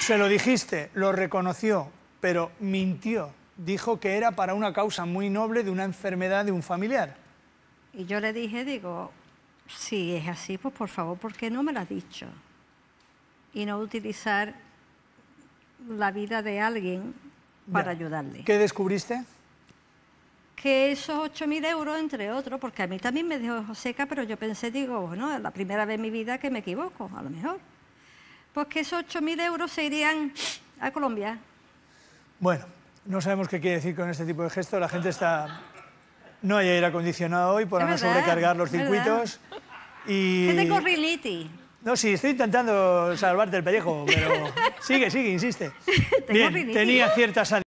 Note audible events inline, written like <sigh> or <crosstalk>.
Se lo dijiste, lo reconoció, pero mintió. Dijo que era para una causa muy noble de una enfermedad de un familiar. Y yo le dije, digo, si es así, pues por favor, ¿por qué no me lo has dicho? Y no utilizar la vida de alguien para Ya. ayudarle. ¿Qué descubriste? Que esos 8.000 euros, entre otros, porque a mí también me dejó seca, pero yo pensé, digo, bueno, es la primera vez en mi vida que me equivoco, a lo mejor. Pues que esos 8.000 euros se irían a Colombia. Bueno, no sabemos qué quiere decir con este tipo de gesto. La gente está... No hay aire acondicionado hoy para no sobrecargar los verdad. circuitos. Y... Que tengo rinitis. No, sí, estoy intentando salvarte el pellejo, pero <laughs> sigue, sigue, insiste. Bien, tenía ciertas